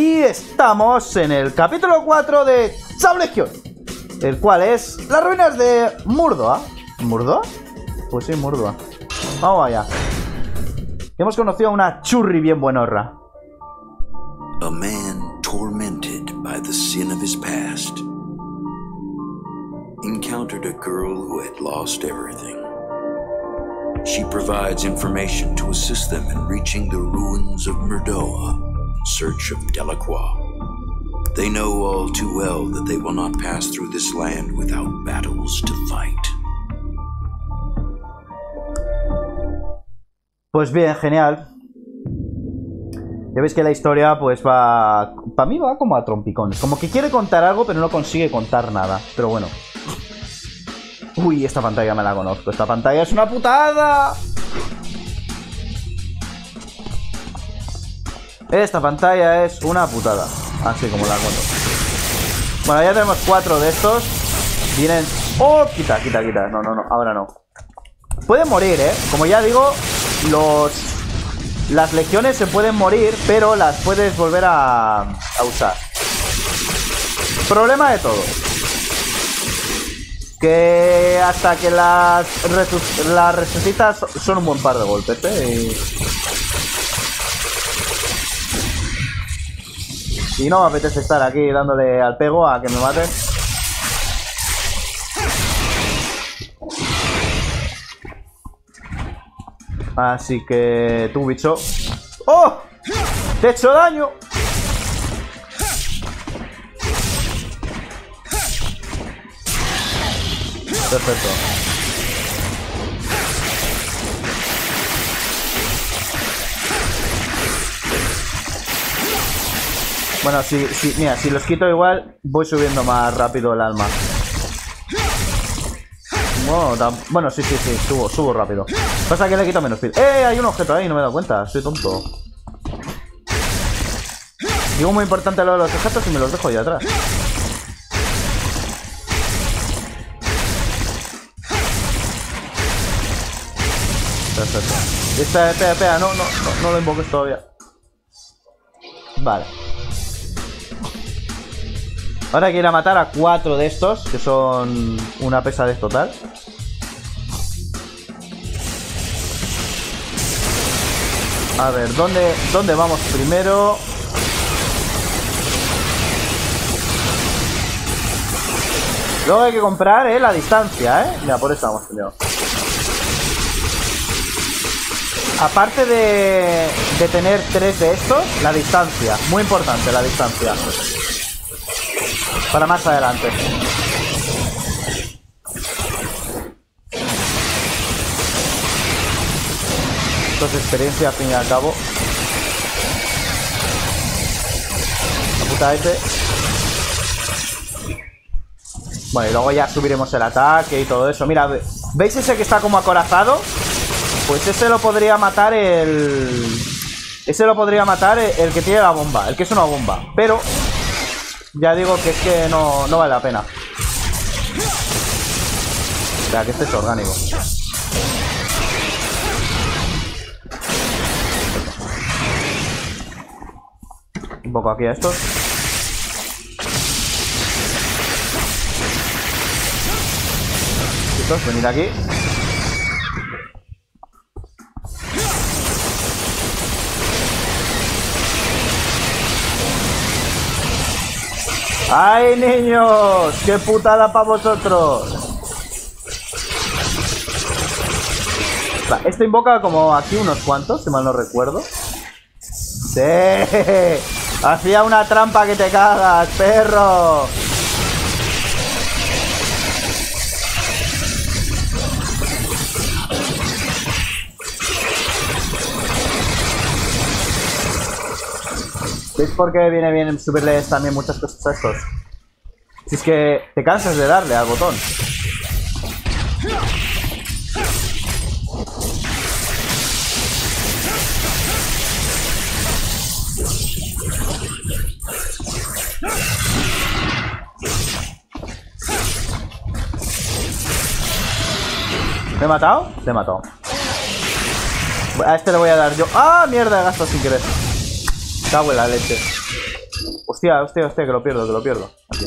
Y estamos en el capítulo 4 de Chao Legion, el cual es las ruinas de Murdoa. ¿Murdoa? Pues sí, Murdoa. Vamos allá. Hemos conocido a una churri bien buenorra. A man tormented by the sin of his past encountered a girl who had lost everything. She provides information to assist them in reaching the ruins of Murdoa search of Delacroix. They know all too well that they will not pass through this land without battles to fight. Pues bien, genial. Ya veis que la historia, pues va. Para mí va como a trompicones. Como que quiere contar algo, pero no consigue contar nada. Pero bueno. Uy, esta pantalla me la conozco. Esta pantalla es una putada. Esta pantalla es una putada. Así como la cuento. Bueno, ya tenemos cuatro de estos. Vienen. ¡Oh! Quita, quita, quita. No, no, no. Ahora no. Pueden morir, ¿eh? Como ya digo, los... Las legiones se pueden morir, pero las puedes volver a, a usar. Problema de todo. Que hasta que las, las resucitas son un buen par de golpes, ¿eh? Y no me apetece estar aquí dándole al pego a que me maten. Así que tú, bicho. ¡Oh! ¡Te he hecho daño! Perfecto. Bueno, si, si, mira, si los quito igual, voy subiendo más rápido el alma. Bueno, bueno, sí, sí, sí, subo, subo rápido. Pasa que le quito menos pil. ¡Eh! Hay un objeto ahí, no me he dado cuenta, soy tonto. Digo muy importante lo de los objetos y me los dejo ahí atrás. Espera, espera, espera, no, no, no, no lo invoques todavía. Vale. Ahora a matar a cuatro de estos, que son una pesadez total. A ver, ¿dónde, ¿dónde vamos primero? Luego hay que comprar, eh, la distancia, eh. Mira, por eso vamos primero. Aparte de, de tener tres de estos, la distancia. Muy importante la distancia. Para más adelante. Esto es experiencia al fin y al cabo. La puta este. Bueno, y luego ya subiremos el ataque y todo eso. Mira, ve- ¿veis ese que está como acorazado? Pues ese lo podría matar el... Ese lo podría matar el que tiene la bomba, el que es una bomba. Pero ya digo que es que no, no vale la pena. Espera, que este es orgánico. Un poco aquí a estos. Chicos, venid aquí. ¡Ay, niños! ¡Qué putada para vosotros! Va, Este invoca como aquí unos cuantos, si mal no recuerdo. ¡Sí! Hacía una trampa que te cagas, perro. ¿Veis por qué viene bien subirles también muchas cosas a estos? Si es que te cansas de darle al botón. ¿Me he matado? Te he matado. A este le voy a dar yo. ¡Ah, mierda! He gastado sin querer. Cago en la leche. Hostia, hostia, hostia, que lo pierdo, que lo pierdo. Aquí.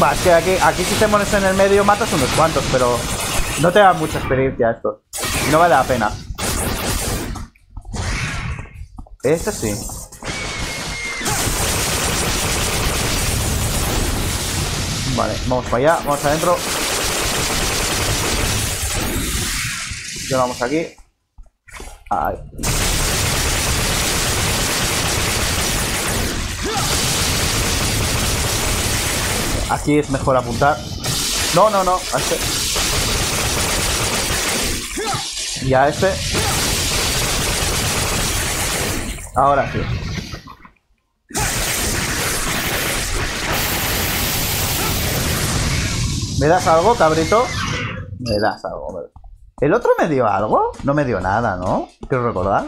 Va, es que aquí, aquí si te pones en el medio matas unos cuantos, pero no te da mucha experiencia esto. No vale la pena. Este sí. Vale, vamos para allá, vamos adentro. Ya vamos aquí. Ahí. Aquí es mejor apuntar. No, no, no. A este. Y a este. Ahora sí. ¿Me das algo, cabrito? Me das algo. me- ¿El otro me dio algo? No me dio nada, ¿no? Quiero recordar.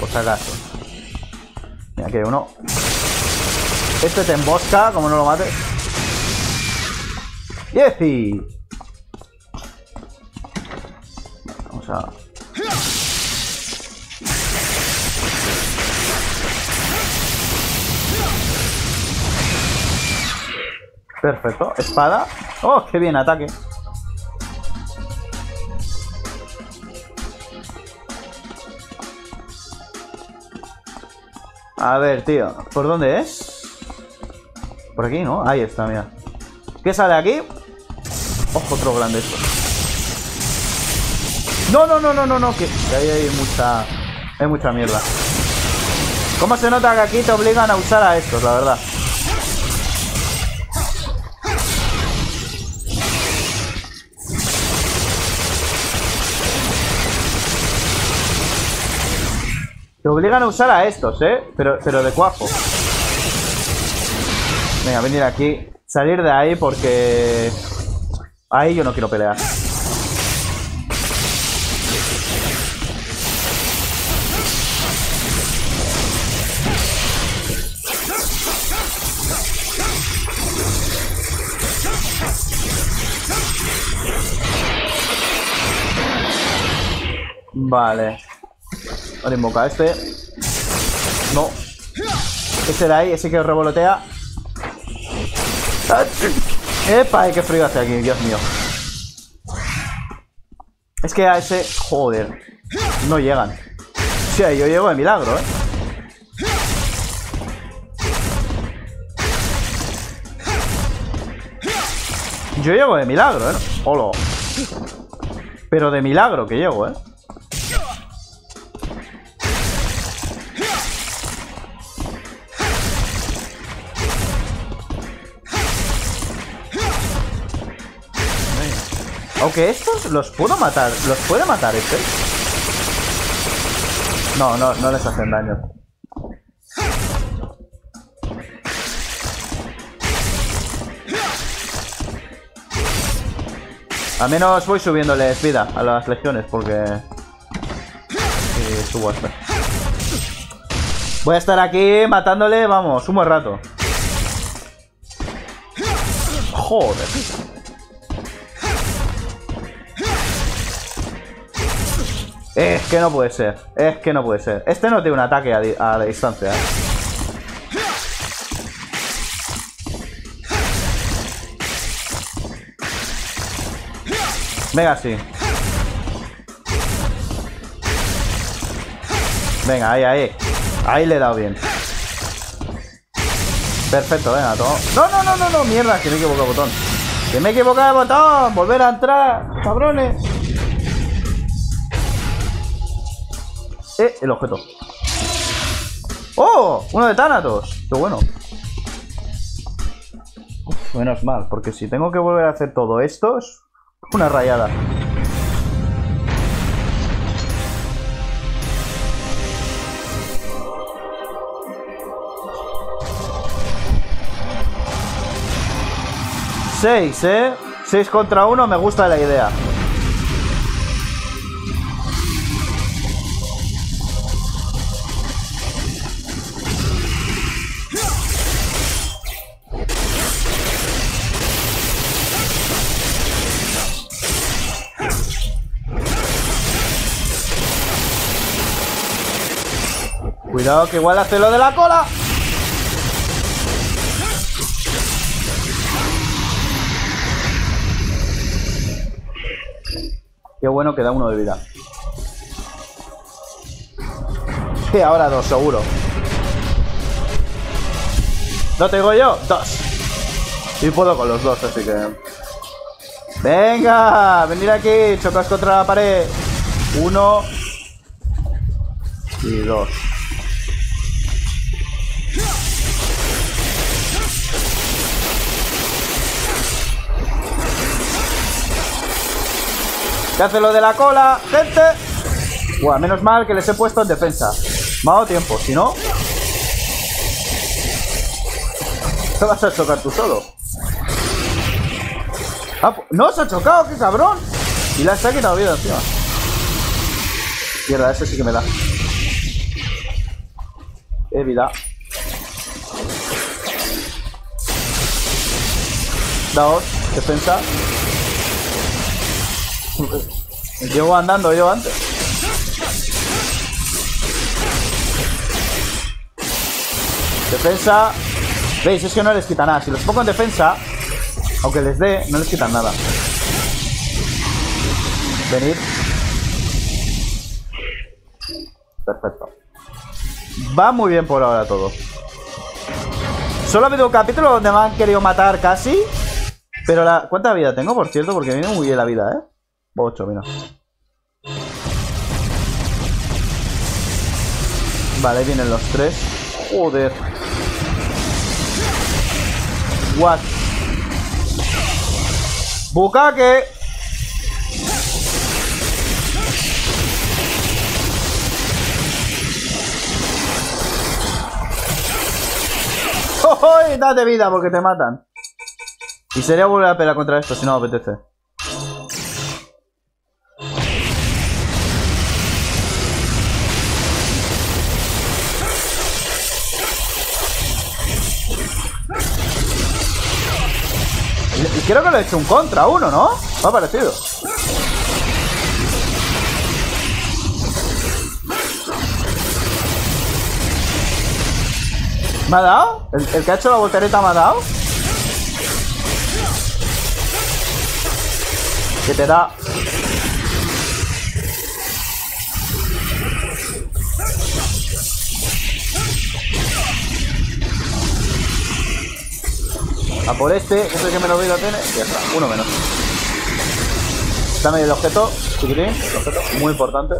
Por si acaso. Mira, hay uno. Este te embosca, como no lo mates. ¡Yezi! Vamos a... Perfecto. Espada. ¡Oh, qué bien ataque! A ver, tío. ¿Por dónde es? Por aquí, ¿no? Ahí está, mira. ¿Qué sale aquí? Ojo, otro grande esto. No, no, no, no, no, no. Que ahí hay mucha... Hay mucha mierda. ¿Cómo se nota que aquí te obligan a usar a estos, la verdad? Te obligan a usar a estos, ¿eh? Pero, pero de cuajo. Venga, venir aquí. Salir de ahí porque... Ahí yo no quiero pelear. Vale. Ahora invoca a este. No. Ese de ahí, ese que revolotea. ¡Epa! ay, ¡Qué frío hace aquí! Dios mío. Es que a ese... Joder. No llegan. Sí, yo llego de milagro, ¿eh? Yo llego de milagro, ¿eh? Hola. Pero de milagro que llego, ¿eh? Aunque estos los puedo matar. ¿Los puede matar este? No, no, no les hacen daño. Al menos voy subiéndoles vida a las legiones porque... Sí, subo. Voy a estar aquí matándole, vamos, un buen rato. Joder. Que no puede ser. Es que no puede ser. Este no tiene un ataque a, la distancia, ¿eh? Venga, sí. Venga, ahí, ahí. Ahí le he dado bien. Perfecto, venga, todo. No, no, no, no, no, mierda, que me he equivocado de botón. Que me he equivocado de botón. Volver a entrar, cabrones. Eh, el objeto. ¡Oh! Uno de Thanatos. Qué bueno. Menos mal, porque si tengo que volver a hacer todo esto es una rayada. Seis, ¿eh? Seis contra uno, me gusta la idea. Cuidado que igual hace lo de la cola. Qué bueno que da uno de vida. Y ahora dos, seguro. ¿No tengo yo? Dos. Y puedo con los dos, así que... Venga, venir aquí, chocas contra la pared. Uno. Y dos. ¿Qué hace lo de la cola, gente? Buah, menos mal que les he puesto en defensa. Me ha dado tiempo, si no... Te vas a chocar tú solo. Ah, ¡No se ha chocado! ¡Qué cabrón! Y la está quitado vida encima. Mierda, ese sí que me da. Eh. Daos, defensa. Llevo andando yo antes. Defensa. ¿Veis? Es que no les quita nada. Si los pongo en defensa, aunque les dé, no les quitan nada. Venir. Perfecto. Va muy bien por ahora todo. Solo ha habido un capítulo donde me han querido matar casi. Pero la... ¿Cuánta vida tengo, por cierto? Porque viene muy bien la vida, ¿eh? 8, mira. Vale, vienen los tres. Joder. What? Bukake. ¡Oh, Date vida porque te matan. Y sería volver a pelear contra esto si no me apetece. Creo que lo he hecho un contra uno, ¿no? Me ha parecido. ¿Me ha dado? ¿El, el que ha hecho la voltereta me ha dado? Que te da Por este, que es el que menos vida tiene. Ya está, uno menos. Dame el objeto, chiquitín. El objeto, muy importante.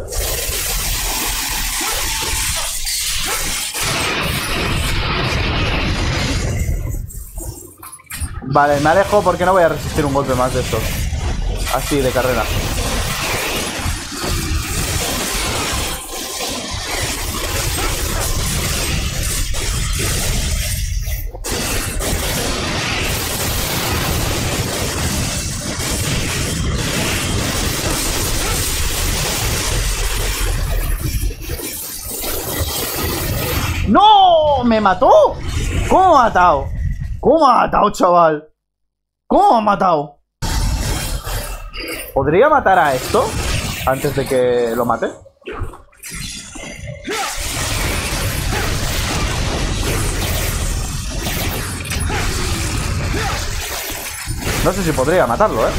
Vale, me alejo porque no voy a resistir un golpe más de estos. Así, de carrera. ¡Me mató! ¿Cómo ha matado? ¿Cómo ha matado, chaval? ¿Cómo ha matado? ¿Podría matar a esto antes de que lo mate? No sé si podría matarlo, ¿eh?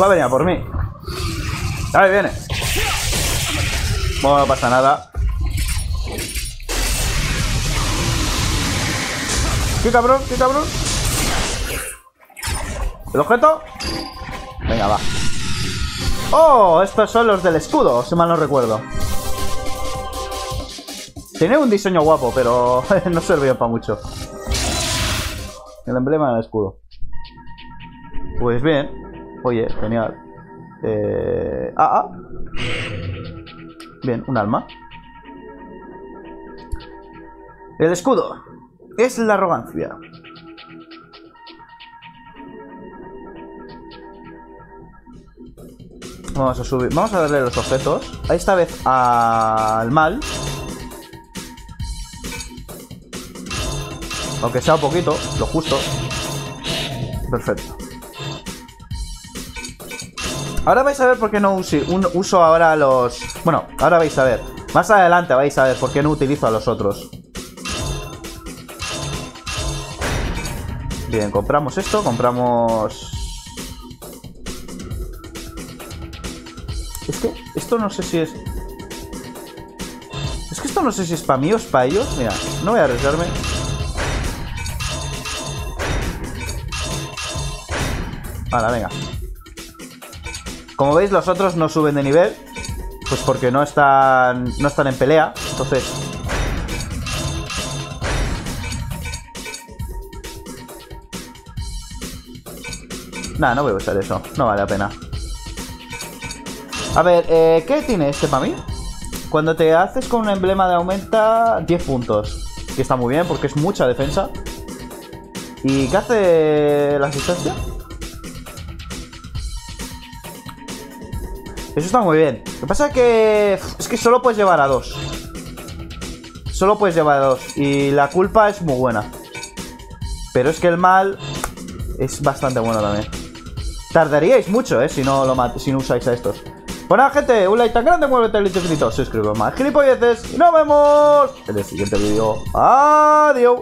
Va a venir a por mí. Ahí viene. No pasa nada. ¿Qué cabrón? ¿Qué cabrón? ¿El objeto? Venga, va. ¡Oh! Estos son los del escudo, si mal no recuerdo. Tiene un diseño guapo, pero no servía para mucho. El emblema del escudo. Pues bien. Oye, genial. Eh... Ah, ah. Bien, un alma. El escudo es la arrogancia. Vamos a subir. Vamos a darle los objetos. Esta vez al mal. Aunque sea un poquito, lo justo. Perfecto. Ahora vais a ver por qué no usi- un- uso ahora los... Bueno, ahora vais a ver. Más adelante vais a ver por qué no utilizo a los otros. Bien, compramos esto, compramos... Es que esto no sé si es... Es que esto no sé si es para mí o es para ellos. Mira, no voy a arriesgarme. Vale, venga. Como veis, los otros no suben de nivel. Pues porque no están. no están en pelea. Entonces. Nada, no voy a usar eso. No vale la pena. A ver, eh, ¿qué tiene este para mí? Cuando te haces con un emblema de aumenta 10 puntos. Que está muy bien porque es mucha defensa. ¿Y qué hace la asistencia? Eso está muy bien. Lo que pasa es que es que solo puedes llevar a dos. Solo puedes llevar a dos. Y la culpa es muy buena. Pero es que el mal es bastante bueno también. Tardaríais mucho, ¿eh? Si no, lo si no usáis a estos. Bueno, gente, un like tan grande, muévete el infinito, suscríbete más gilipolleces y nos vemos en el siguiente vídeo. Adiós.